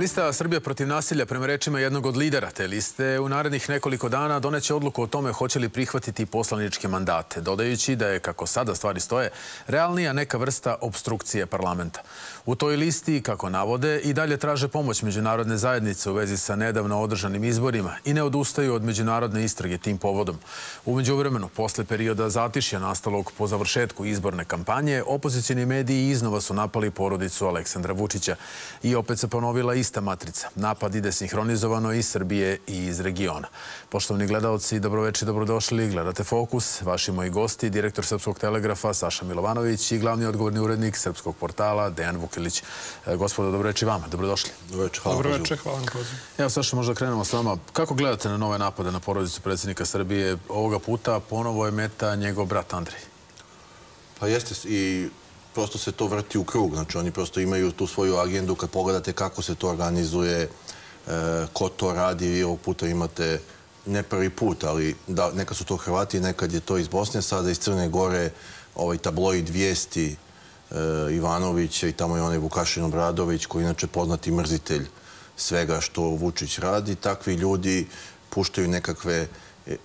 Lista Srbija protiv nasilja prema rečima jednog od lidera te liste u narednih nekoliko dana doneće odluku o tome hoće li prihvatiti poslaničke mandate, dodajući da je, kako sada stvari stoje, realnija neka vrsta obstrukcije parlamenta. U toj listi, kako navode, i dalje traže pomoć međunarodne zajednice u vezi sa nedavno održanim izborima i ne odustaju od međunarodne istrage tim povodom. Umeđu vremenu, posle perioda zatišja nastalog po završetku izborne kampanje, opozicijni mediji iznova su napali porodicu Aleksandra Vučića i opet se ponovila ista matrica. Napad ide sinhronizovano iz Srbije i iz regiona. Poštovni gledalci, dobroveče, dobrodošli. Gledate Fokus, vaši moji gosti, direktor Srpskog telegrafa Saša Milovanović i glavni odgovorni urednik Srpskog portala Dejan Vukilić. E, gospodo, dobroveče vama, dobrodošli. Dobroveče, hvala. Dobroveče, hvala na pozivu. Evo, Saša, možda krenemo s vama. Kako gledate na nove napade na porodicu predsjednika Srbije? Ovoga puta ponovo je meta njegov brat Andrej. Pa jeste i prosto se to vrti u krug. Znači, oni prosto imaju tu svoju agendu. Kad pogledate kako se to organizuje, e, ko to radi, vi ovog puta imate ne prvi put, ali da, neka su to Hrvati, nekad je to iz Bosne, sada iz Crne Gore, ovaj tabloid vijesti e, Ivanovića i tamo je onaj Vukašin Obradović, koji je inače poznati mrzitelj svega što Vučić radi. Takvi ljudi puštaju nekakve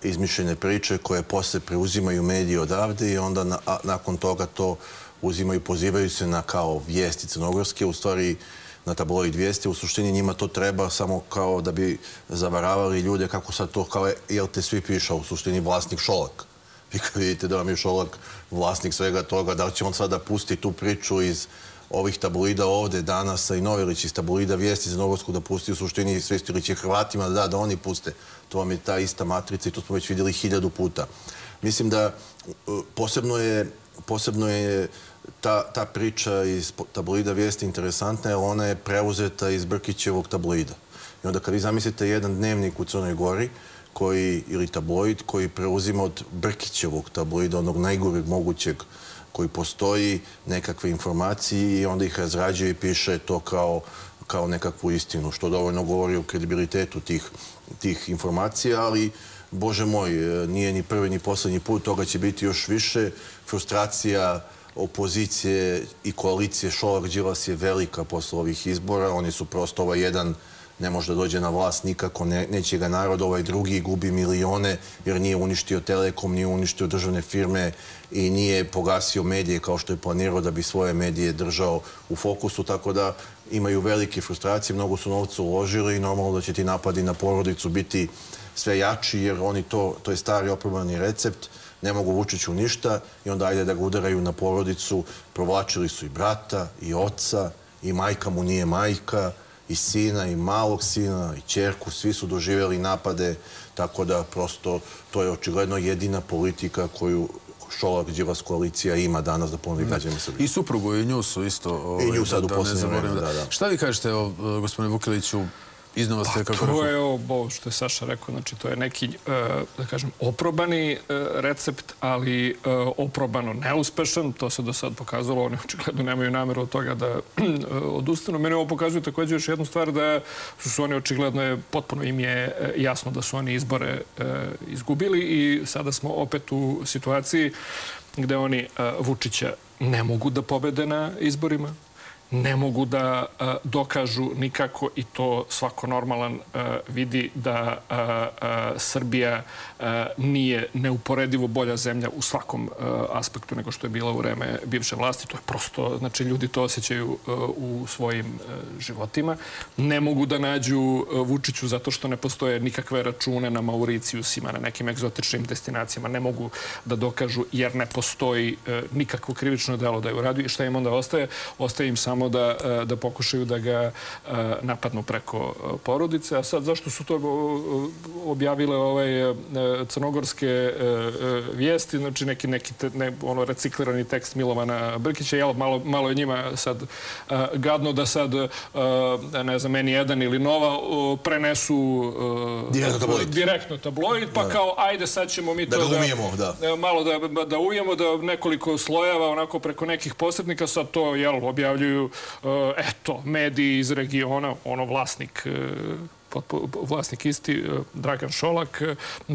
izmišljene priče koje posle preuzimaju mediji odavde i onda nakon toga to uzimaju, pozivaju se na kao vijesti crnogorske, u stvari na tabloid vijesti. U suštini njima to treba samo kao da bi zavaravali ljude kako sad to kao, jel te svi piša u suštini vlasnik Šolak. Vi kad vidite da vam je Šolak vlasnik svega toga, da li će on sada pustiti tu priču iz ovih tabloida ovde danas i Novilić iz tabloida vijesti za Novorsku da pusti u suštini Svestilić je Hrvatima da, da oni puste. To vam je ta ista matrica i to smo već vidjeli hiljadu puta. Mislim da posebno je, posebno je ta, ta priča iz tabloida vijesti interesantna jer ona je preuzeta iz Brkićevog tabloida. I onda kad vi zamislite jedan dnevnik u Crnoj Gori koji, ili tabloid koji preuzima od Brkićevog tabloida, onog najgoreg mogućeg koji postoji, nekakve informacije i onda ih razrađuje i piše to kao, kao nekakvu istinu, što dovoljno govori o kredibilitetu tih, tih informacija, ali Bože moj, nije ni prvi ni poslednji put, toga će biti još više. Frustracija opozicije i koalicije Šolak Đilas je velika posle ovih izbora. Oni su prosto ovaj jedan ne može da dođe na vlast nikako, ne, neće ga narod, ovaj drugi gubi milione jer nije uništio Telekom, nije uništio državne firme i nije pogasio medije kao što je planirao da bi svoje medije držao u fokusu, tako da imaju velike frustracije, mnogo su novca uložili i normalno da će ti napadi na porodicu biti sve jači jer oni to, to je stari oprobani recept, ne mogu Vučiću ništa i onda ajde da ga udaraju na porodicu, provlačili su i brata i oca i majka mu nije majka, i sina i malog sina i čerku, svi su doživjeli napade, tako da prosto to je očigledno jedina politika koju Šolak Đilas koalicija ima danas da ponovi građane Srbije. I suprugu i nju su isto... I nju ovaj, sad u posljednje vreme, da, da. Šta vi kažete, o, gospodine Vukiliću, iznova pa, kako to je ovo što je Saša rekao, znači to je neki, e, da kažem, oprobani e, recept, ali e, oprobano neuspešan, to se do sad pokazalo, oni očigledno nemaju nameru od toga da odustanu. Mene ovo pokazuje takođe još jednu stvar da su oni očigledno, je, potpuno im je jasno da su oni izbore izgubili i sada smo opet u situaciji gde oni Vučića ne mogu da pobede na izborima, ne mogu da a, dokažu nikako i to svako normalan a, vidi da a, Srbija nije neuporedivo bolja zemlja u svakom aspektu nego što je bila u vreme bivše vlasti. To je prosto, znači ljudi to osjećaju u svojim životima. Ne mogu da nađu Vučiću zato što ne postoje nikakve račune na Mauricijusima, na nekim egzotičnim destinacijama. Ne mogu da dokažu jer ne postoji nikakvo krivično delo da je uradio. I šta im onda ostaje? Ostaje im samo samo da, e, da pokušaju da ga e, napadnu preko e, porodice. A sad, zašto su to objavile ovaj crnogorske vijesti, znači neki, neki ne, ono reciklirani tekst Milovana Brkića, jel, malo, malo je njima sad gadno da sad, ne znam, meni jedan ili Nova prenesu direktno tabloid, direktno tabloid pa da. kao, ajde, sad ćemo mi da to da... Umijemo, da. Malo da, da ujemo, da nekoliko slojeva, onako preko nekih posrednika, sad to, jel, objavljuju eto, mediji iz regiona, ono vlasnik uh, vlasnik isti, Dragan Šolak,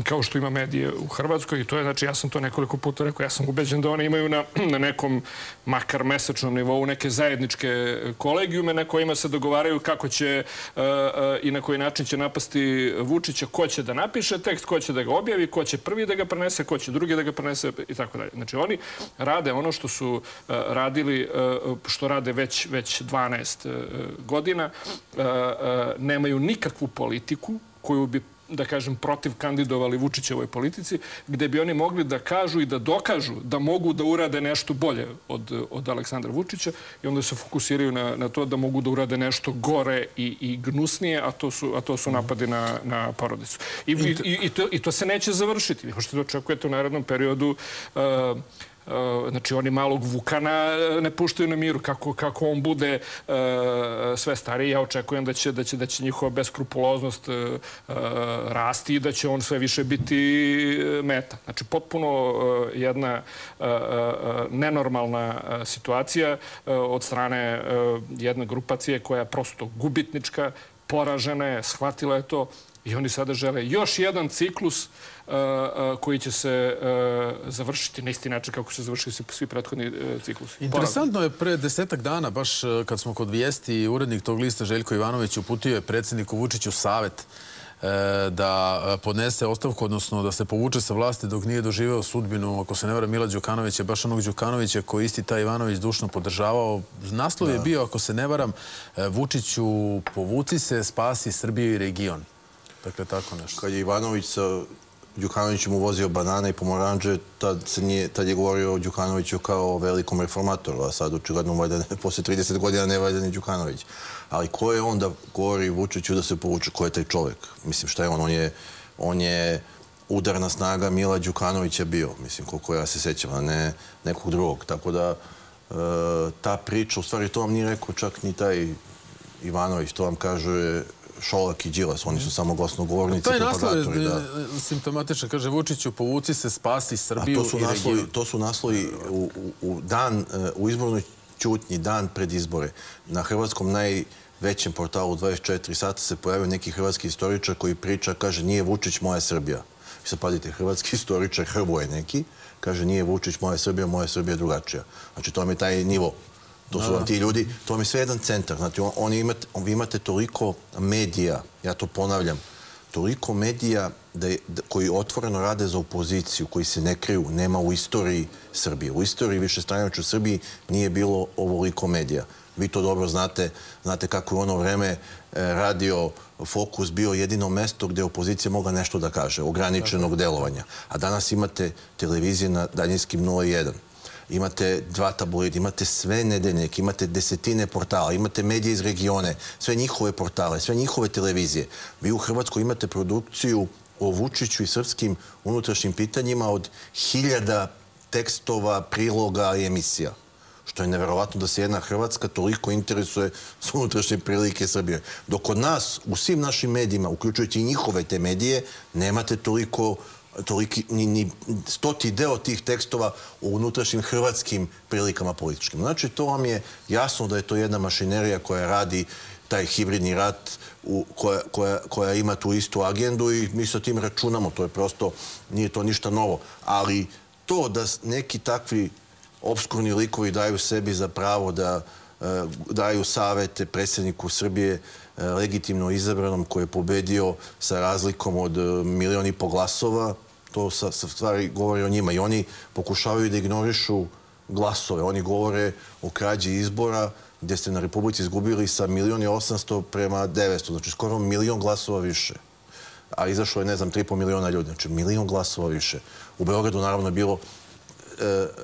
kao što ima medije u Hrvatskoj i to je, znači, ja sam to nekoliko puta rekao, ja sam ubeđen da one imaju na, na nekom makar mesečnom nivou neke zajedničke kolegijume na kojima se dogovaraju kako će i na koji način će napasti Vučića, ko će da napiše tekst, ko će da ga objavi, ko će prvi da ga prenese, ko će drugi da ga prenese i tako dalje. Znači, oni rade ono što su radili, što rade već, već 12 godina, nemaju nikakvu politiku koju bi da kažem, protiv kandidovali Vučićevoj politici, gde bi oni mogli da kažu i da dokažu da mogu da urade nešto bolje od, od Aleksandra Vučića i onda se fokusiraju na, na to da mogu da urade nešto gore i, i gnusnije, a to su, a to su napadi na, na porodicu. I, i, i, to, I to se neće završiti. Vi možete da očekujete u narednom periodu uh, znači oni malog Vukana e, ne puštaju na miru kako, kako on bude uh, sve stariji. Ja očekujem da će, da će, da će njihova beskrupuloznost uh, rasti i da će on sve više biti meta. Znači potpuno uh, jedna nenormalna situacija od strane jedne grupacije koja je prosto gubitnička, poražena je, shvatila je to i oni sada žele još jedan ciklus koji će se završiti na isti način kako se završili svi prethodni e, ciklusi. Interesantno je pre desetak dana, baš e, kad smo kod vijesti, urednik tog lista Željko Ivanović uputio je predsjedniku Vučiću savet e, da podnese ostavku, odnosno da se povuče sa vlasti dok nije doživeo sudbinu, ako se ne vara, Mila Đukanovića, baš onog Đukanovića koji isti taj Ivanović dušno podržavao. Naslov je da. bio, ako se ne varam, Vučiću povuci se, spasi Srbiju i region. Dakle, tako nešto. Kad je Ivanović sa Đukanović mu vozio banane i pomoranđe, tad, se nije, tad je govorio o Đukanoviću kao o velikom reformatoru, a sad očigledno valjda posle 30 godina ne valja ni Đukanović. Ali ko je on da govori Vučiću da se povuče? Ko je taj čovek? Mislim, šta je on? On je, on je udarna snaga Mila Đukanovića bio, mislim, koliko ja se sećam, a ne nekog drugog. Tako da, e, ta priča, u stvari to vam nije rekao čak ni taj Ivanović, to vam kaže Šolak i Đilas, oni su samo glasnogovornici, Taj naslov je da. simptomatičan, kaže Vučiću, povuci se, spasi Srbiju i region. To su naslovi u, u, dan, u izbornoj ćutnji, dan pred izbore. Na hrvatskom najvećem portalu 24 sata se pojavio neki hrvatski istoričar koji priča, kaže, nije Vučić moja Srbija. I sad padite, hrvatski istoričar Hrvoje neki, kaže, nije Vučić moja Srbija, moja Srbija drugačija. Znači, to vam je taj nivo To su vam ti ljudi, to vam je sve jedan centar. Znači, oni imate, vi imate toliko medija, ja to ponavljam, toliko medija da je, da, koji otvoreno rade za opoziciju, koji se ne kriju, nema u istoriji Srbije. U istoriji više u Srbiji nije bilo ovoliko medija. Vi to dobro znate, znate kako je ono vreme e, radio Fokus bio jedino mesto gde opozicija mogla nešto da kaže, ograničenog delovanja. A danas imate televizije na daljinskim 01 imate dva tabloida, imate sve nedeljnike, imate desetine portala, imate medije iz regione, sve njihove portale, sve njihove televizije. Vi u Hrvatskoj imate produkciju o Vučiću i srpskim unutrašnjim pitanjima od hiljada tekstova, priloga i emisija što je neverovatno da se jedna Hrvatska toliko interesuje s unutrašnje prilike Srbije. Dok od nas, u svim našim medijima, uključujući i njihove te medije, nemate toliko toliki, ni, ni stoti deo tih tekstova u unutrašnjim hrvatskim prilikama političkim. Znači, to vam je jasno da je to jedna mašinerija koja radi taj hibridni rat u, koja, koja, koja ima tu istu agendu i mi sa tim računamo. To je prosto, nije to ništa novo. Ali to da neki takvi obskurni likovi daju sebi za pravo da daju savete predsjedniku Srbije E, legitimno izabranom koji je pobedio sa razlikom od e, milion i po glasova, to sa, stvari govori o njima. I oni pokušavaju da ignorišu glasove. Oni govore o krađi izbora gdje ste na Republici izgubili sa milion i osamsto prema 900. Znači skoro milion glasova više. A izašlo je, ne znam, 3,5 miliona ljudi. Znači milion glasova više. U Beogradu naravno je bilo,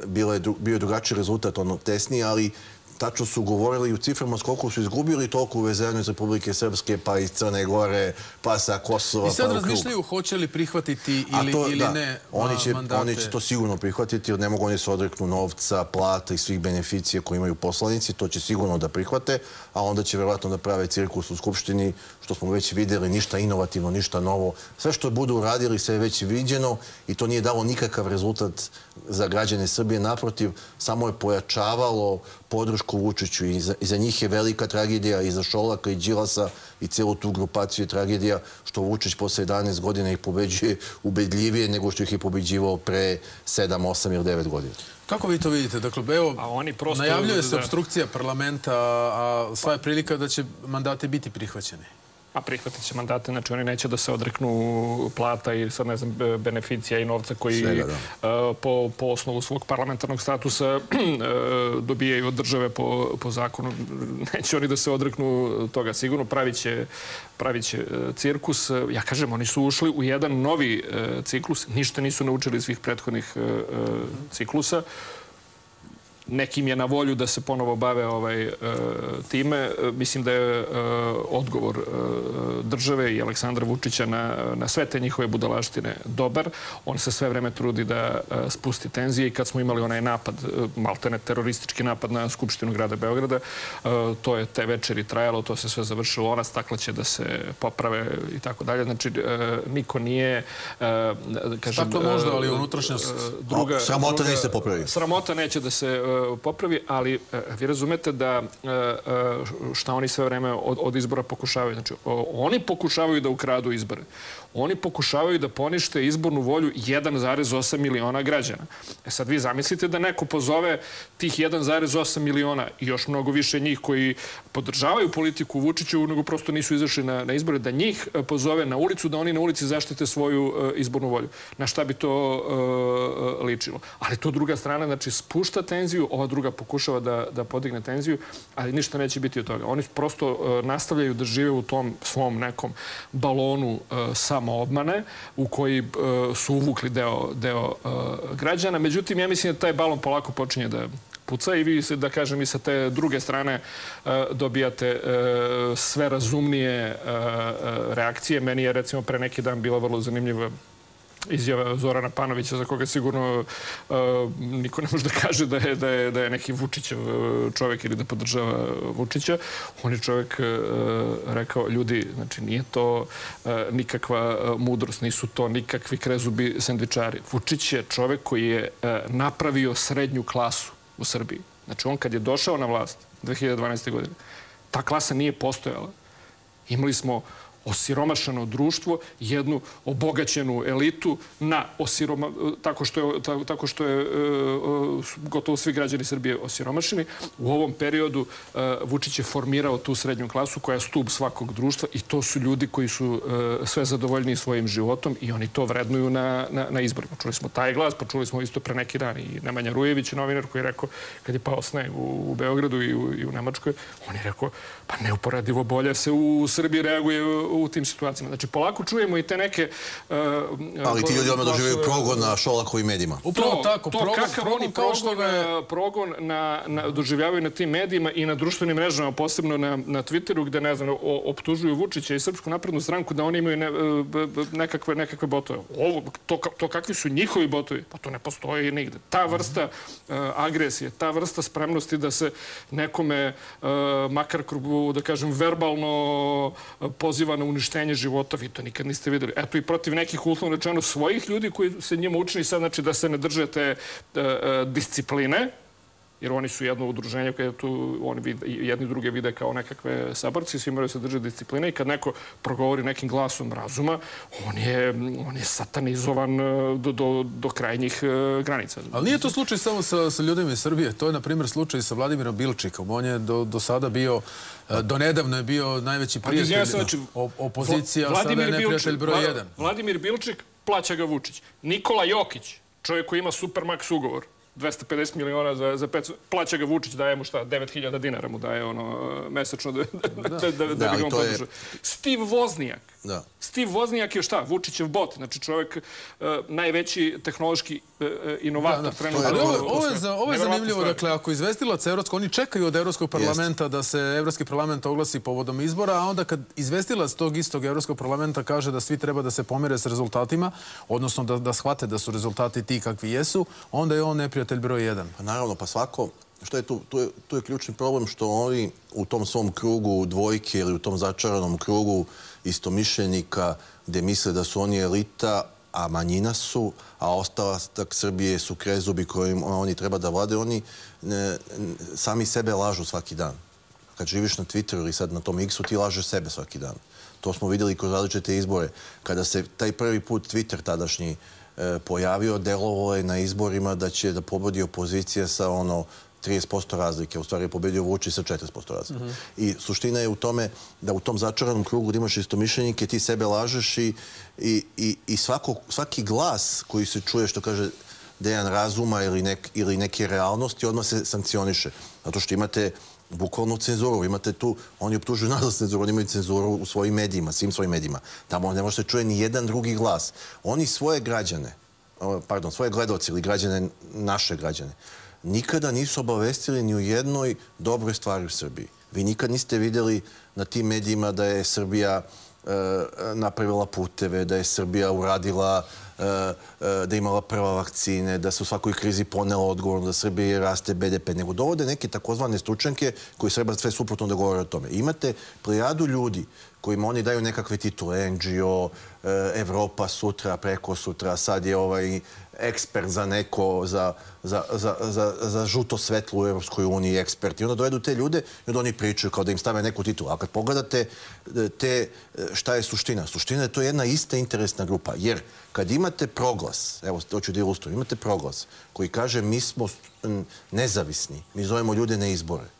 bilo je, bio je drugačiji rezultat, ono tesniji, ali tačno su govorili u ciframa koliko su izgubili, toliko uvezeno iz Republike Srpske, pa iz Crne Gore, pa sa Kosova, I sad pa razmišljaju hoće li prihvatiti ili, to, ili da, ne oni će, mandate. Oni će to sigurno prihvatiti, jer ne mogu oni se odreknu novca, plata i svih beneficija koje imaju poslanici, to će sigurno da prihvate, a onda će verovatno da prave cirkus u Skupštini, što smo već videli, ništa inovativno, ništa novo. Sve što budu uradili, sve je već viđeno i to nije dalo nikakav rezultat za građane Srbije. Naprotiv, samo je pojačavalo podršku Vučiću i za, i za njih je velika tragedija i za Šolaka i Đilasa i celu tu grupaciju je tragedija što Vučić posle 11 godina ih pobeđuje ubedljivije nego što ih je pobeđivao pre 7, 8 ili 9 godina. Kako vi to vidite? Dakle, evo, A oni prosto- najavljuje se da. obstrukcija parlamenta, a sva je prilika da će mandati biti prihvaćeni. A prihvatit će mandate, znači oni neće da se odreknu plata i sad ne znam be- beneficija i novca koji Svega, e, po, po osnovu svog parlamentarnog statusa e, dobijaju od države po, po zakonu. Neće oni da se odreknu toga. Sigurno pravit će, pravit će e, cirkus. Ja kažem, oni su ušli u jedan novi ciklus. Ništa nisu naučili svih prethodnih ciklusa nekim je na volju da se ponovo bave ovaj, e, time. E, Mislim da je e, odgovor države i Aleksandra Vučića na, na sve te njihove budalaštine dobar. On se sve vreme trudi da spusti tenzije i kad smo imali onaj napad, maltene teroristički napad na Skupštinu grada Beograda, to je te večeri trajalo, to se sve završilo, ona stakla će da se poprave i tako dalje. Znači, niko nije, kažem... Staklo možda, ali unutrašnjost... druga, sramota druga- neće se popravi. Sramota neće da se popravi, ali e, vi razumete da e, e, šta oni sve vreme od, od izbora pokušavaju. Znači, oni pokušavaju da ukradu izbore. Oni pokušavaju da ponište izbornu volju 1,8 miliona građana. E sad vi zamislite da neko pozove tih 1,8 miliona i još mnogo više njih koji podržavaju politiku Vučiću, nego prosto nisu izašli na, na izbore, da njih e, pozove na ulicu, da oni na ulici zaštite svoju e, izbornu volju. Na šta bi to e, ličilo? Ali to druga strana, znači, spušta tenziju, ova druga pokušava da, da podigne tenziju, ali ništa neće biti od toga. Oni prosto nastavljaju da žive u tom svom nekom balonu e, samoobmane u koji e, su uvukli deo, deo e, građana. Međutim, ja mislim da taj balon polako počinje da puca i vi da kažem, i sa te druge strane e, dobijate sve razumnije reakcije. Meni je, recimo, pre neki dan bila vrlo zanimljiva izjava Zorana Panovića za koga sigurno uh, niko ne može da kaže da je, da je, da je neki Vučićev uh, čovek ili da podržava Vučića. On je čovek uh, rekao, ljudi, znači nije to uh, nikakva mudrost, nisu to nikakvi krezubi sendvičari. Vučić je čovek koji je napravio srednju klasu u Srbiji. Znači on kad je došao na vlast 2012. godine, ta klasa nije postojala. Imali smo osiromašeno društvo, jednu obogaćenu elitu na osiroma, tako što je, ta- tako što je e, e, gotovo svi građani Srbije osiromašeni. U ovom periodu e, Vučić je formirao tu srednju klasu koja je stub svakog društva i to su ljudi koji su sve zadovoljniji svojim životom i oni to vrednuju na, na, na izborima. Čuli smo taj glas, pa čuli smo isto pre neki dan i Nemanja Rujević, novinar koji je rekao kad je pao sneg u, u Beogradu i u, i u Nemačkoj, on je rekao pa neuporedivo bolje se u Srbiji reaguje u, tim situacijama. Znači polako čujemo i te neke... Uh, Ali ti ljudi odmah doživaju progon na Šolakovim medijima. Upravo to, tako, to progon, kakav progon oni progon, ga je... e, progon na, na, doživljavaju na tim medijima i na društvenim mrežama, posebno na, na Twitteru, gde ne znam, o, optužuju Vučića i Srpsku naprednu stranku da oni imaju ne, e, nekakve, nekakve botove. Ovo, to, to kakvi su njihovi botovi, pa to ne postoji nigde. Ta vrsta e, agresije, ta vrsta spremnosti da se nekome, e, makar, da kažem, verbalno poziva na uništenje života, vi to nikad niste videli. Eto i protiv nekih uslovno rečeno svojih ljudi koji se njima učini sad, znači da se ne drže te e, e, discipline, jer oni su jedno udruženje koje tu oni vide, jedni druge vide kao nekakve saborci, svi moraju se držati discipline i kad neko progovori nekim glasom razuma, on je, on je satanizovan e, do, do, do krajnjih e, granica. Ali nije to slučaj samo sa, sa ljudima iz Srbije. To je, na primjer, slučaj sa Vladimirom Bilčikom. On je do, do sada bio, e, do nedavno je bio najveći prijatelj izvinjavam se, znači, opozicija, Vla- sada je neprijatelj broj Vla- jedan. Vladimir Bilčik, plaća ga Vučić. Nikola Jokić, čovjek koji ima Supermax ugovor, 250 miliona za, za 500, plaća ga Vučić, daje mu šta, 9000 dinara mu daje ono mesečno da, da, da, da, da, Da, bi ali ga on to je- podržao. Steve Voznijak. Da. Steve Voznijak je šta? Vučićev bot. Znači čovjek uh, najveći tehnološki uh, inovator Da, da. trenutno. Ali ovo, je- ovo je, za, ovo je zanimljivo. stvar. Dakle, ako izvestilac Evropskog, oni čekaju od Evropskog parlamenta da se Evropski parlament oglasi povodom izbora, a onda kad izvestilac tog istog Evropskog parlamenta kaže da svi treba da se pomere s rezultatima, odnosno da, da shvate da su rezultati ti kakvi jesu, onda je on neprijatelj broj jedan. Pa naravno, pa svako, što je tu, tu je, tu je ključni problem što oni u tom svom krugu dvojke ili u tom začaranom krugu istomišljenika gde misle da su oni elita, a manjina su, a ostatak Srbije su krezubi kojim oni treba da vlade, oni ne, sami sebe lažu svaki dan. Kad živiš na Twitteru ili sad na tom X-u, ti lažeš sebe svaki dan. To smo videli kroz različite izbore. Kada se taj prvi put Twitter tadašnji pojavio, delovo je na izborima da će da pobodi opozicija sa ono 30% razlike. U stvari je pobedio Vučić sa 40% razlike. Mm -hmm. I suština je u tome da u tom začaranom krugu da imaš istomišljenike, ti sebe lažeš i, i, i, i svako, svaki glas koji se čuje, što kaže Dejan razuma ili, nek, ili neke realnosti, odmah se sankcioniše. Zato što imate bukvalno cenzuru. Imate tu, oni optužuju nas za cenzuru, oni imaju cenzuru u svojim medijima, svim svojim medijima. Tamo ne može se čuje ni jedan drugi glas. Oni svoje građane, pardon, svoje gledoci ili građane, naše građane, nikada nisu obavestili ni u jednoj dobroj stvari u Srbiji. Vi nikad niste videli na tim medijima da je Srbija e, napravila puteve, da je Srbija uradila da je imala prva vakcine, da se u svakoj krizi ponela odgovorno, da Srbije raste BDP, nego dovode neke takozvane stručanke koji treba sve suprotno da govore o tome. Imate plijadu ljudi kojima oni daju nekakve titule, NGO, Evropa sutra, preko sutra, sad je ovaj ekspert za neko, za, za, za, za, žuto svetlo u Evropskoj uniji ekspert. I onda dovedu te ljude i onda oni pričaju kao da im stave neku titulu. A kad pogledate e, te, e, šta je suština? Suština je to jedna ista interesna grupa. Jer kad imate proglas, evo, to ću da ilustrujem, imate proglas koji kaže mi smo nezavisni, mi zovemo ljude na izbore.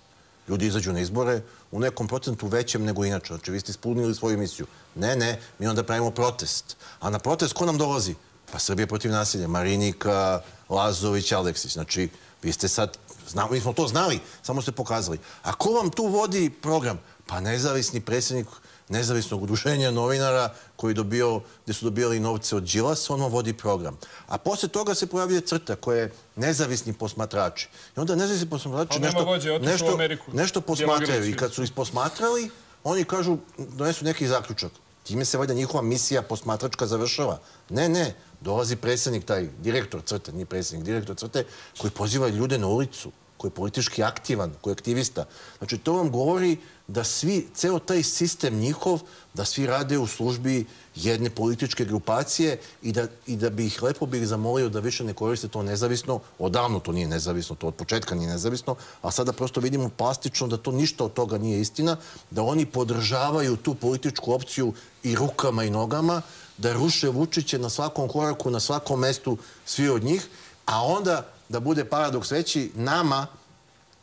Ljudi izađu na izbore u nekom procentu većem nego inače. Znači, vi ste ispunili svoju misiju. Ne, ne, mi onda pravimo protest. A na protest ko nam dolazi? Pa Srbija protiv nasilja. Marinika, Lazović, Aleksić. Znači, vi ste sad, znamo, mi smo to znali, samo ste pokazali. A ko vam tu vodi program? Pa nezavisni predsjednik nezavisnog udruženja novinara koji dobio, gde su dobijali novce od Đilas, on vodi program. A posle toga se pojavljuje crta koja je nezavisni posmatrači. I onda nezavisni posmatrači nešto, vođe, nešto, nešto posmatraju. I kad su isposmatrali, oni kažu, donesu neki zaključak. Time se valjda njihova misija posmatračka završava. Ne, ne, dolazi predsjednik, taj direktor crte, nije predsjednik, direktor crte, koji poziva ljude na ulicu, koji je politički aktivan, koji je aktivista. Znači, to vam govori da svi, ceo taj sistem njihov, da svi rade u službi jedne političke grupacije i da, i da bi ih lepo bih zamolio da više ne koriste to nezavisno. Odavno to nije nezavisno, to od početka nije nezavisno, a sada prosto vidimo plastično da to ništa od toga nije istina, da oni podržavaju tu političku opciju i rukama i nogama, da ruše Vučiće na svakom koraku, na svakom mestu, svi od njih, a onda da bude paradoks veći, nama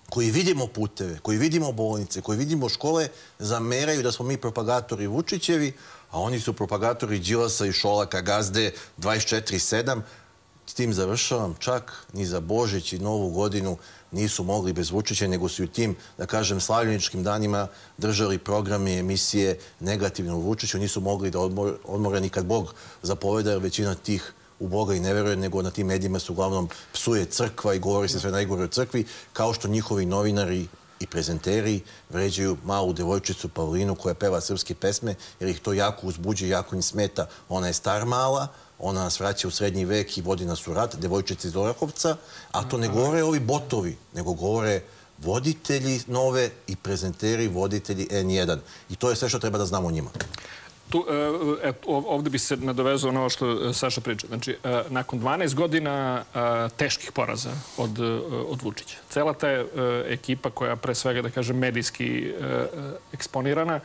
koji vidimo puteve, koji vidimo bolnice, koji vidimo škole, zameraju da smo mi propagatori Vučićevi, a oni su propagatori Đilasa i Šolaka, Gazde 24-7. S tim završavam, čak ni za Božić i Novu godinu nisu mogli bez Vučića, nego su i tim, da kažem, slavljeničkim danima držali programe i emisije negativno u Vučiću. Nisu mogli da odmore, odmore kad Bog zapoveda, jer većina tih u Boga i ne veruje, nego na tim medijima se uglavnom psuje crkva i govori se sve najgore o crkvi, kao što njihovi novinari i prezenteri vređaju malu devojčicu Paulinu koja peva srpske pesme, jer ih to jako uzbuđuje, jako im smeta. Ona je star mala, ona nas vraća u srednji vek i vodi nas u rat, devojčica iz Orahovca, a to ne govore ovi botovi, nego govore voditelji nove i prezenteri, voditelji N1. I to je sve što treba da znamo o njima. Tu, e, e ovde bi se nadovezao na ovo što e, Saša priča. Znači, e, nakon 12 godina teških poraza od, od Vučića, cela ta ekipa koja pre svega, da kažem, medijski eksponirana,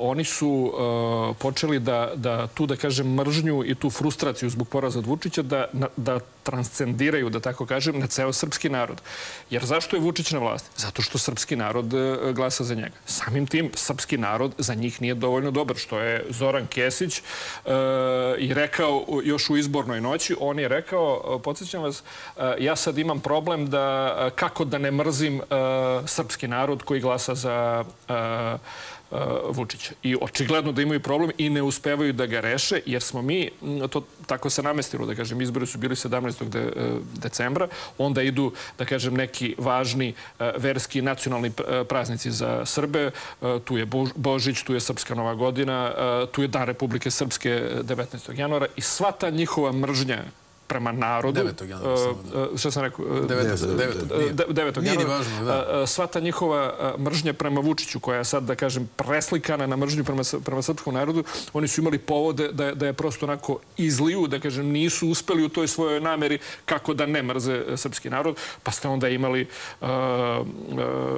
oni su uh, počeli da, da tu, da kažem, mržnju i tu frustraciju zbog poraza od Vučića da, da transcendiraju, da tako kažem, na ceo srpski narod. Jer zašto je Vučić na vlasti? Zato što srpski narod uh, glasa za njega. Samim tim, srpski narod za njih nije dovoljno dobar, što je Zoran Kesić i rekao još u izbornoj noći. On je rekao, podsjećam vas, ja sad imam problem da kako da ne mrzim srpski narod koji glasa za Vučića. I očigledno da imaju problem i ne uspevaju da ga reše, jer smo mi, to tako se namestilo, da kažem, izbori su bili 17. De, uh, decembra, onda idu, da kažem, neki važni uh, verski nacionalni praznici za Srbe, tu je Božić, tu je Srpska Nova godina, tu je Dan Republike Srpske 19. januara i sva ta njihova mržnja prema narodu. 9. januara samo, da. Uh, Šta sam rekao? 9. 9. 9. Nije ni januara. da. Uh, Sva ta njihova mržnja prema Vučiću, koja je sad, da kažem, preslikana na mržnju prema, prema srpskom narodu, oni su imali povode da, je- da je prosto onako izliju, da kažem, nisu uspeli u toj svojoj nameri kako da ne mrze srpski narod, pa ste onda imali uh,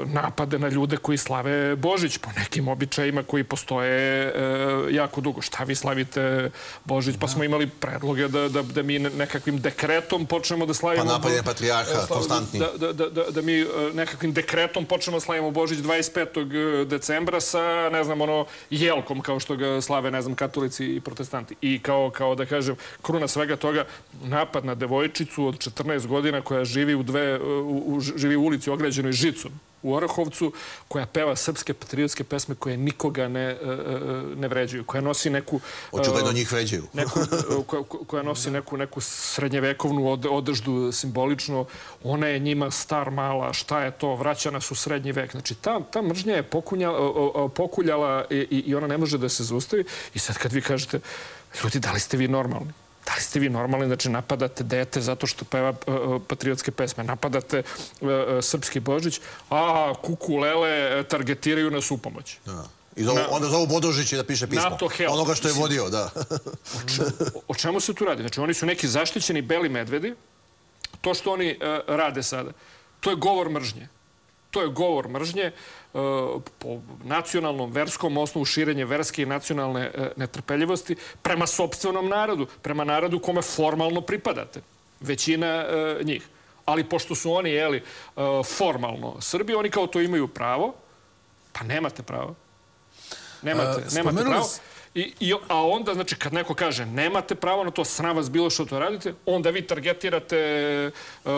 napade na ljude koji slave Božić po nekim običajima koji postoje uh, jako dugo. Šta vi slavite Božić? Pa smo imali predloge da, da, da mi nekakvim dekretom počnemo da slavimo... Pa napadanje patrijarha, konstantni. Da, da, da, da, da mi e, nekakvim dekretom počnemo da slavimo Božić 25. decembra sa, ne znam, ono, jelkom, kao što ga slave, ne znam, katolici i protestanti. I kao, kao da kažem, kruna svega toga, napad na devojčicu od 14 godina koja živi u, dve, u, u, živi u ulici ograđenoj žicom u Orahovcu, koja peva srpske patriotske pesme koje nikoga ne, e, e, ne vređuju, koja nosi neku... e, Očigledno njih vređaju. neku, koja, koja nosi neku, neku srednjevekovnu od, odeždu simbolično. Ona je njima star, mala, šta je to, vraća nas u srednji vek. Znači, ta, ta mržnja je pokunjala, pokuljala i- i ona ne može da se zaustavi. I sad kad vi kažete, ljudi, da li ste vi normalni? Da li ste vi normalni? Znači, napadate dete zato što peva uh, uh, patriotske pesme, napadate uh, srpski Božić, a kuku, lele, targetiraju nas u pomoć. Da. I zovu, Na- onda zovu Bodožića da piše pismo. NATO help. Onoga što je vodio, da. O- o čemu se tu radi? Znači, oni su neki zaštićeni beli medvedi. To što oni e, rade sada, to je govor mržnje. To je govor mržnje e, po nacionalnom, verskom osnovu širenje verske i nacionalne e, netrpeljivosti prema sobstvenom narodu, prema narodu kome formalno pripadate. Većina e, njih. Ali pošto su oni, jeli, formalno Srbi, oni kao to imaju pravo, pa nemate pravo. Nemate, nemate pravo. I, i, a onda, znači, kad neko kaže nemate pravo na to, sram vas bilo što to radite, onda vi targetirate uh,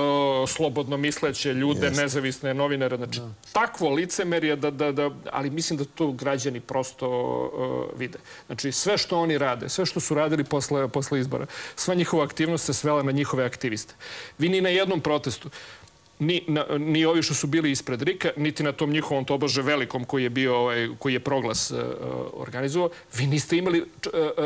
slobodno misleće ljude, nezavisne novinare. Znači, takvo licemerje da, da, da, ali mislim da to građani prosto uh, vide. Znači, sve što oni rade, sve što su radili posle, posle izbora, sva njihova aktivnost se svela na njihove aktiviste. Vi ni na jednom protestu ni, na, ni ovi što su bili ispred Rika, niti na tom njihovom tobože velikom koji je bio ovaj, koji je proglas uh, organizovao, vi niste imali uh,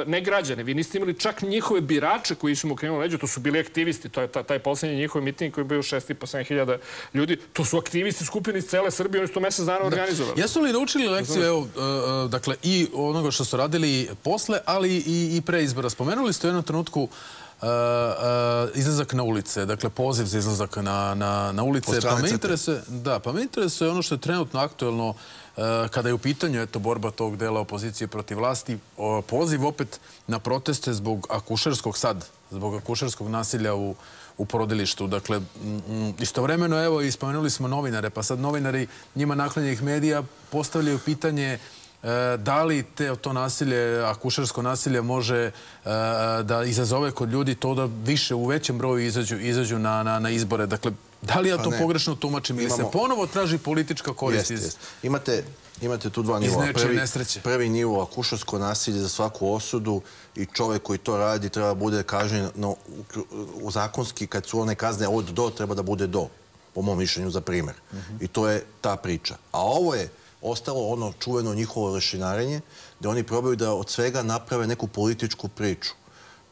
ne građane, vi niste imali čak njihove birače koji su mu krenuli leđu, to su bili aktivisti, to je ta, taj poslednji njihov miting koji je bio 6,5-7 hiljada ljudi, to su aktivisti skupljeni iz cele Srbije, oni su to mesec dana organizovali. Jesu li naučili lekciju, evo, e, e, dakle, i onoga što su radili posle, ali i, i pre izbora? Spomenuli ste u jednom trenutku e, e, izlazak na ulice, dakle poziv za izlazak na, na, na ulice. Pa me interesuje, da, pa me interesuje ono što je trenutno aktuelno e, kada je u pitanju eto, borba tog dela opozicije protiv vlasti, poziv opet na proteste zbog akušerskog sad, zbog akušerskog nasilja u, u porodilištu. Dakle, m, istovremeno, evo, i spomenuli smo novinare, pa sad novinari njima naklanjenih medija postavljaju pitanje da li te, to nasilje, akušersko nasilje može e, da izazove kod ljudi to da više u većem broju izađu, izađu na, na, na izbore. Dakle, da li ja to ne. pogrešno tumačim ili se ponovo traži politička korist Jeste, iz... Imate, imate tu dva nivoa. Prvi, prvi nivo, akušarsko nasilje za svaku osudu i čovek koji to radi treba bude kažnjen no, u, u zakonski, kad su one kazne od do, treba da bude do, po mom mišljenju za primer. I to je ta priča. A ovo je ostalo ono čuveno njihovo lešinarenje, gde oni probaju da od svega naprave neku političku priču.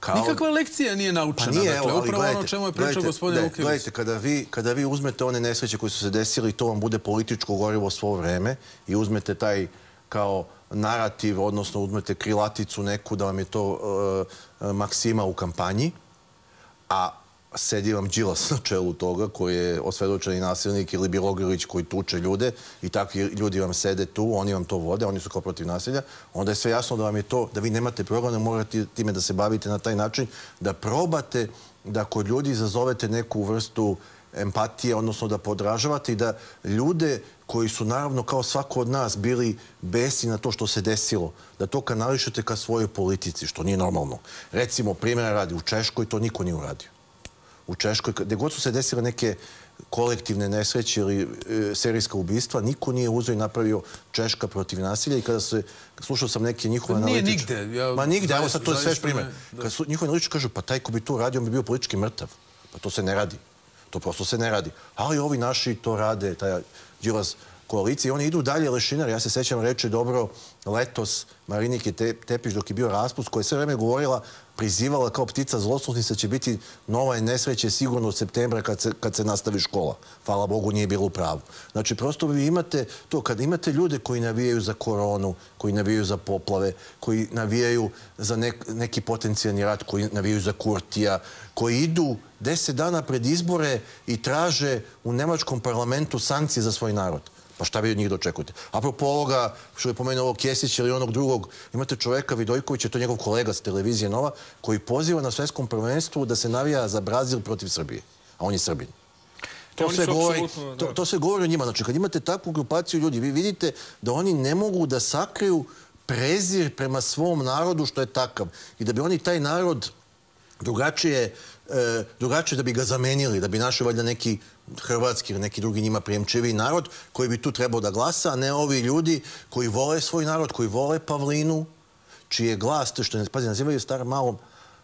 Kao... Nikakva lekcija nije naučena. Pa nije, dakle, evo, upravo gledajte, ono čemu je pričao gospodin ne, Vukilić. Gledajte, kada vi, kada vi uzmete one nesreće koje su se desile i to vam bude političko gorivo svo vreme i uzmete taj kao narativ, odnosno uzmete krilaticu neku da vam je to uh, maksima u kampanji, a sedi vam Đilas na čelu toga koji je osvedočeni nasilnik ili Bilogrilić koji tuče ljude i takvi ljudi vam sede tu, oni vam to vode, oni su kao protiv nasilja, onda je sve jasno da vam je to, da vi nemate program, da morate time da se bavite na taj način, da probate da kod ljudi izazovete neku vrstu empatije, odnosno da podražavate i da ljude koji su naravno kao svako od nas bili besni na to što se desilo, da to kanališete ka svojoj politici, što nije normalno. Recimo, primjera radi, u Češkoj to niko nije uradio u Češkoj, gde god su se desile neke kolektivne nesreće ili e, serijska ubistva, niko nije uzeo i napravio Češka protiv nasilja i kada se, slušao sam neke njihove Pa nije analitičare- nigde, ja Ma nigde, evo sad to je svež me- da. Kada su njihovi analitičari kažu, pa taj ko bi to radio, on bi bio politički mrtav. Pa to se ne radi. To prosto se ne radi. Ali ovi naši to rade, taj Đilas koalicije. Oni idu dalje lešinar. Ja se sećam reći dobro letos Marinike Tepić dok je bio raspust koja je sve vreme govorila prizivala kao ptica zloslutnica će biti nova nesreće sigurno u septembra kad se, kad se nastavi škola. Hvala Bogu nije bilo u pravu. Znači, prosto vi imate to, kad imate ljude koji navijaju za koronu, koji navijaju za poplave, koji navijaju za nek, neki potencijalni rat, koji navijaju za Kurtija, koji idu deset dana pred izbore i traže u nemačkom parlamentu sankcije za svoj narod. Pa šta vi od njih dočekujete? Apropo ovoga, što je pomenuo ovog Kjesića ili onog drugog, imate čoveka Vidojkovića, to je njegov kolega sa televizije Nova, koji poziva na svetskom prvenstvu da se navija za Brazil protiv Srbije. A on je Srbin. To se, govori, to, to se govori o njima. Znači, kad imate takvu grupaciju ljudi, vi vidite da oni ne mogu da sakriju prezir prema svom narodu što je takav. I da bi oni taj narod drugačije, e, drugačije da bi ga zamenili, da bi našli valjda neki hrvatski ili neki drugi njima prijemčiviji narod koji bi tu trebao da glasa, a ne ovi ljudi koji vole svoj narod, koji vole Pavlinu, čiji je glas, to što ne, pazi, nazivaju star malom,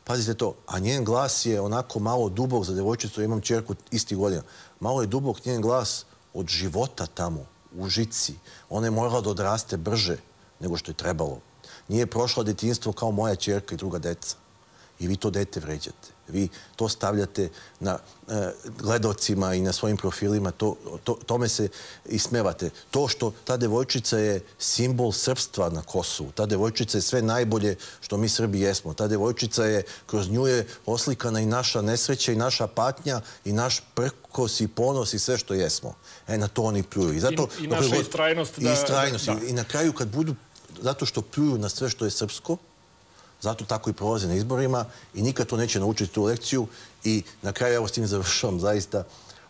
pazite to, a njen glas je onako malo dubog za devojčicu, imam čerku isti godina, malo je dubog njen glas od života tamo, u žici. Ona je morala da odraste brže nego što je trebalo. Nije prošla detinstvo kao moja čerka i druga deca i vi to dete vređate. Vi to stavljate na e, gledocima i na svojim profilima, to, to, tome se ismevate. To što ta devojčica je simbol srpstva na Kosovu, ta devojčica je sve najbolje što mi Srbi jesmo. Ta devojčica je, kroz nju je oslikana i naša nesreća i naša patnja i naš prkos i ponos i sve što jesmo. E, na to oni pljuju. I, zato, I, i naša istrajnost. Da, I istrajnost. Da. I na kraju kad budu, zato što pljuju na sve što je srpsko, Zato tako i prolaze na izborima i nikad to neće naučiti tu lekciju. I na kraju, evo s tim završavam zaista,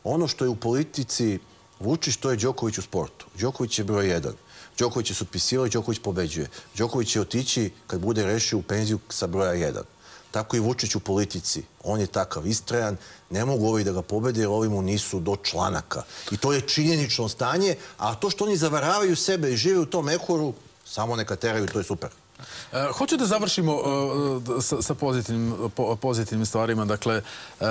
ono što je u politici Vučić, to je Đoković u sportu. Đoković je broj jedan. Đoković je sutpisivao i Đoković pobeđuje. Đoković će otići kad bude rešio u penziju sa broja jedan. Tako i Vučić u politici. On je takav istrajan. Ne mogu ovi da ga pobede jer ovi mu nisu do članaka. I to je činjenično stanje. A to što oni zavaravaju sebe i žive u tom ehoru, samo neka teraju, to je super. E, hoću da završimo e, sa, sa pozitivnim, po, pozitivnim stvarima. Dakle, e,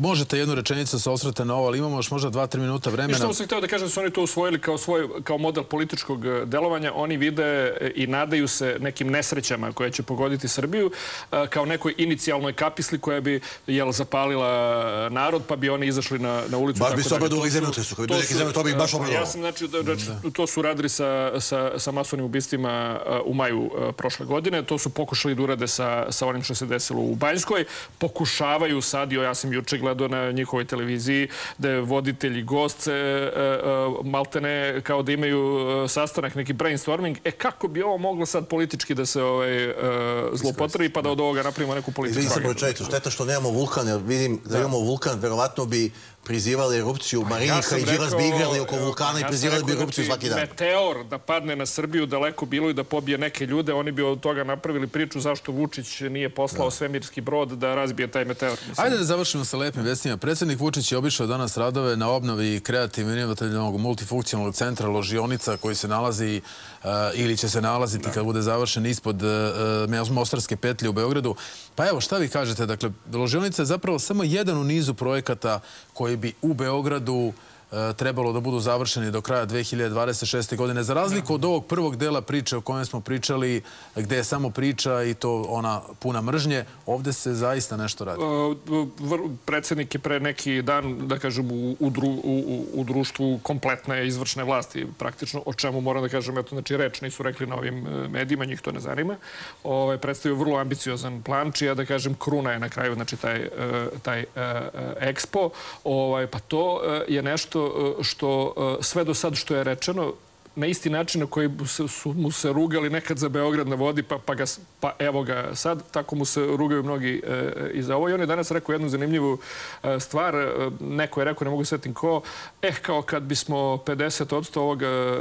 možete jednu rečenicu se osvrte na ovo, ali imamo još možda dva, tri minuta vremena. Što sam htio da kažem da su oni to usvojili kao, svoj, kao model političkog delovanja. Oni vide i nadaju se nekim nesrećama koje će pogoditi Srbiju kao nekoj inicijalnoj kapisli koja bi jel, zapalila narod, pa bi oni izašli na, na ulicu. Baš bi se obradovali zemljotresu. Kad bi neki zemlje, to bi baš obradovalo. Ja sam, znači, da, da, to su radili sa, sa, sa masovnim ubistvima u maju prošle godine. To su pokušali da urade sa, sa onim što se desilo u Banjskoj. Pokušavaju sad, jo, ja sam juče gledao na njihovoj televiziji, da je voditelj i gost e, e, maltene kao da imaju e, sastanak, neki brainstorming. E kako bi ovo moglo sad politički da se ovaj, e, zlopotrebi pa da od ovoga napravimo neku političku agendu? Vidim se, šteta što nemamo vulkan, jer vidim da, da imamo vulkan, verovatno bi prizivali erupciju Marinika i Đilas bi igrali oko vulkana i prizivali bi erupciju svaki dan. Meteor da padne na Srbiju daleko bilo i da pobije neke ljude, oni bi od toga napravili priču zašto Vučić nije poslao svemirski brod da razbije taj meteor. Ajde da završimo sa lepim vestima. Predsednik Vučić je obišao danas radove na obnovi kreativnog inovativnog multifunkcionalnog centra Ložionica koji se nalazi uh, ili će se nalaziti kad bude završen ispod uh, Mostarske petlje u Beogradu. Pa evo, šta vi kažete? Dakle, Ložionica je zapravo samo jedan u nizu projekata koji bi u Beogradu trebalo da budu završeni do kraja 2026. godine. Za razliku od ovog prvog dela priče o kojem smo pričali, gde je samo priča i to ona puna mržnje, ovde se zaista nešto radi. E, predsednik je pre neki dan, da kažem, u, u, u, društvu kompletne izvršne vlasti, praktično, o čemu moram da kažem, eto, znači, reč nisu rekli na ovim e, medijima, njih to ne zanima. Ovaj, predstavio vrlo ambiciozan plan, čija, da kažem, kruna je na kraju, znači, taj, taj ekspo. Ovaj, pa to je nešto nešto što sve do sad što je rečeno na isti način na koji su mu se rugali nekad za Beograd na vodi, pa, pa, ga, pa evo ga sad, tako mu se rugaju mnogi e, i za ovo. I on je danas rekao jednu zanimljivu e, stvar. E, neko je rekao, ne mogu setim ko, eh, kao kad bismo 50 od ovoga e,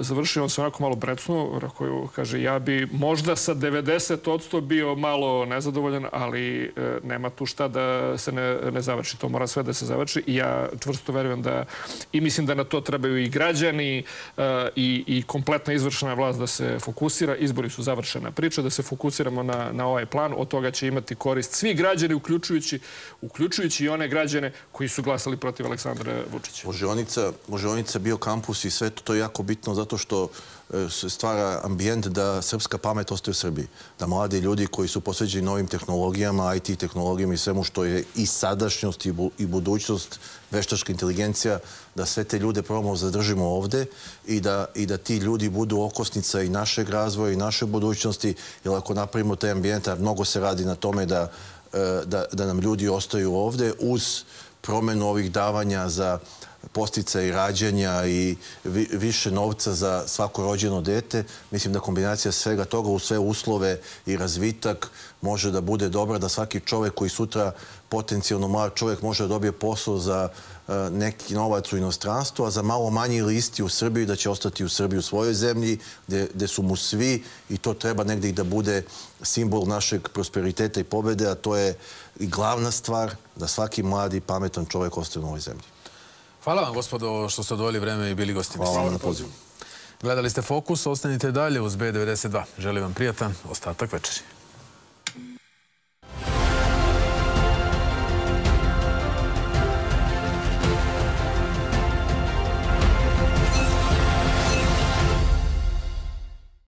završio, on se onako malo brecnuo, rekao, kaže, ja bi možda sa 90% bio malo nezadovoljan, ali e, nema tu šta da se ne, ne završi. To mora sve da se završi i ja čvrsto verujem da i mislim da na to trebaju i građani e, i, i kompletna izvršena vlast da se fokusira. Izbori su završena priča, da se fokusiramo na, na ovaj plan. Od toga će imati korist svi građani, uključujući, uključujući i one građane koji su glasali protiv Aleksandra Vučića. Možeonica, Možeonica bio kampus i sve to, to je jako bitno zato što e, se stvara ambijent da srpska pamet ostaje u Srbiji. Da mladi ljudi koji su posveđeni novim tehnologijama, IT tehnologijama i svemu što je i sadašnjost i, bu, i budućnost, veštačka inteligencija, da sve te ljude probamo zadržimo ovde i da, i da ti ljudi budu okosnica i našeg razvoja i naše budućnosti, jer ako napravimo taj ambijent, a mnogo se radi na tome da, e, da, da nam ljudi ostaju ovde uz promenu ovih davanja za postica i rađanja i vi, više novca za svako rođeno dete. Mislim da kombinacija svega toga u sve uslove i razvitak može da bude dobra, da svaki čovek koji sutra potencijalno mlad čovek može da dobije posao za e, neki novac u inostranstvu, a za malo manji listi u Srbiji da će ostati u Srbiji u svojoj zemlji, gde, su mu svi i to treba negde i da bude simbol našeg prosperiteta i pobede, a to je i glavna stvar da svaki mladi pametan čovek ostaje u ovoj zemlji. Hvala vam, gospodo, što ste odvojili vreme i bili gosti. Hvala vam na pozivu. Gledali ste Fokus, ostanite dalje uz B92. Želim vam prijatan ostatak večeri.